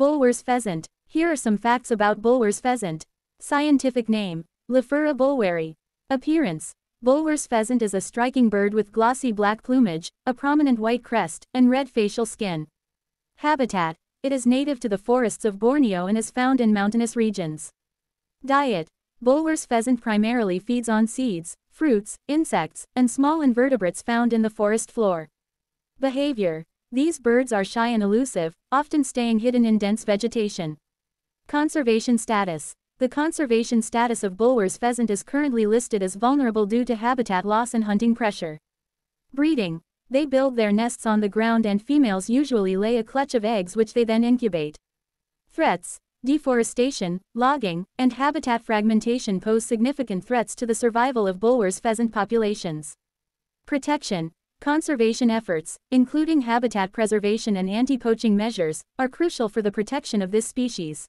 Bulwer's pheasant. Here are some facts about Bulwer's pheasant. Scientific name. Lophura bulweri. Appearance. Bulwer's pheasant is a striking bird with glossy black plumage, a prominent white crest, and red facial skin. Habitat. It is native to the forests of Borneo and is found in mountainous regions. Diet. Bulwer's pheasant primarily feeds on seeds, fruits, insects, and small invertebrates found in the forest floor. Behavior. These birds are shy and elusive, often staying hidden in dense vegetation. Conservation status. The conservation status of Bulwer's pheasant is currently listed as vulnerable due to habitat loss and hunting pressure. Breeding. They build their nests on the ground and females usually lay a clutch of eggs which they then incubate. Threats. Deforestation, logging, and habitat fragmentation pose significant threats to the survival of Bulwer's pheasant populations. Protection. Conservation efforts, including habitat preservation and anti-poaching measures, are crucial for the protection of this species.